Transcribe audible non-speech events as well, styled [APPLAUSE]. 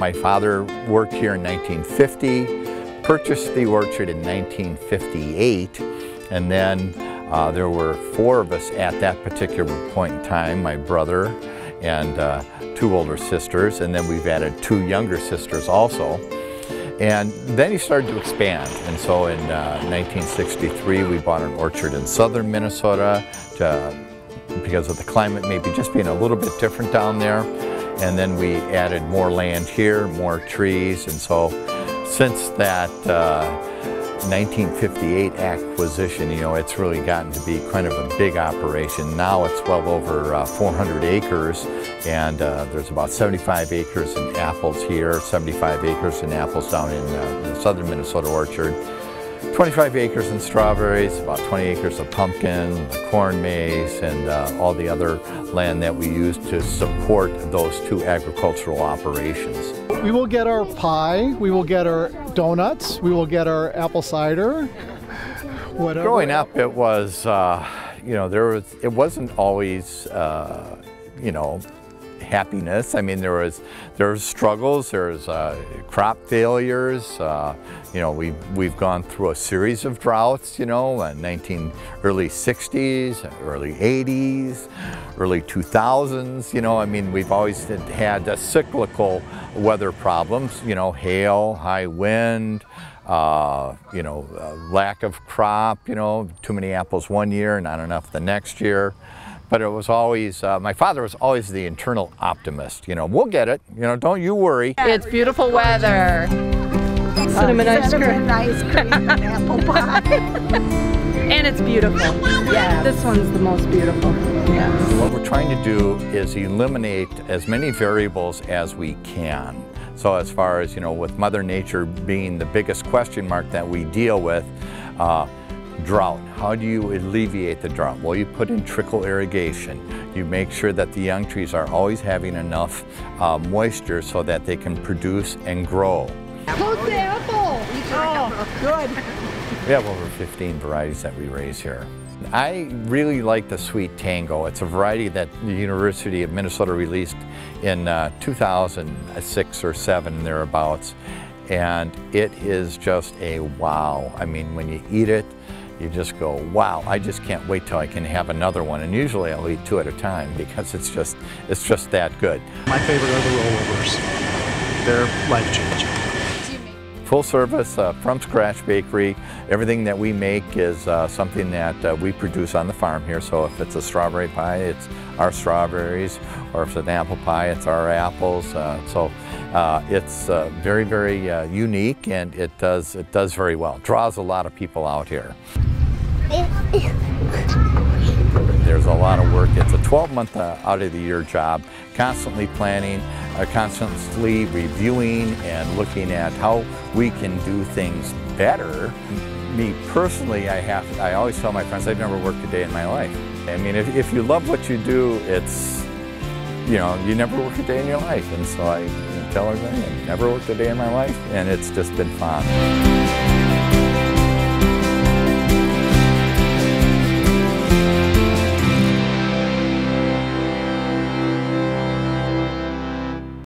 my father worked here in 1950, purchased the orchard in 1958, and then uh, there were four of us at that particular point in time, my brother and uh, two older sisters, and then we've added two younger sisters also. And then he started to expand. And so in uh, 1963, we bought an orchard in southern Minnesota to, because of the climate maybe just being a little bit different down there. And then we added more land here, more trees. And so since that uh, 1958 acquisition, you know, it's really gotten to be kind of a big operation. Now it's well over uh, 400 acres and uh, there's about 75 acres in apples here, 75 acres in apples down in uh, the southern Minnesota orchard. 25 acres in strawberries, about 20 acres of pumpkin, corn maze, and uh, all the other land that we use to support those two agricultural operations. We will get our pie, we will get our donuts, we will get our apple cider, whatever. Growing up, it was, uh, you know, there was, it wasn't always, uh, you know, happiness. I mean, there was there was struggles. There was uh, crop failures. Uh, you know, we we've gone through a series of droughts. You know, uh, 19 early 60s, early 80s, early 2000s. You know, I mean, we've always had cyclical weather problems. You know, hail, high wind. Uh, you know, uh, lack of crop, you know, too many apples one year, not enough the next year but it was always, uh, my father was always the internal optimist. You know, we'll get it. You know, don't you worry. It's beautiful weather. Cinnamon ice cream. Cinnamon ice cream and apple [LAUGHS] pie. and it's beautiful. Yeah. This one's the most beautiful. Yes. What we're trying to do is eliminate as many variables as we can. So as far as, you know, with Mother Nature being the biggest question mark that we deal with, uh, Drought, how do you alleviate the drought? Well, you put in trickle irrigation. You make sure that the young trees are always having enough uh, moisture so that they can produce and grow. Close the apple. Oh, good. We have over 15 varieties that we raise here. I really like the SweeTango. It's a variety that the University of Minnesota released in uh, 2006 or 7 thereabouts. And it is just a wow. I mean, when you eat it, you just go, wow, I just can't wait till I can have another one. And usually I'll eat two at a time because it's just, it's just that good. My favorite are the rollovers. They're life-changing. Full service, uh, from scratch bakery. Everything that we make is uh, something that uh, we produce on the farm here. So if it's a strawberry pie, it's our strawberries, or if it's an apple pie, it's our apples. Uh, so uh, it's uh, very, very unique and it does, it does very well. Draws a lot of people out here. [LAUGHS] There's a lot of work. It's a 12 month uh, out of the year job, constantly planning, uh, constantly reviewing and looking at how we can do things better. Me personally, I have, I always tell my friends, I've never worked a day in my life. I mean, if, if you love what you do, it's, you know, you never work a day in your life. And so I tell everybody, I've never worked a day in my life, and it's just been fun.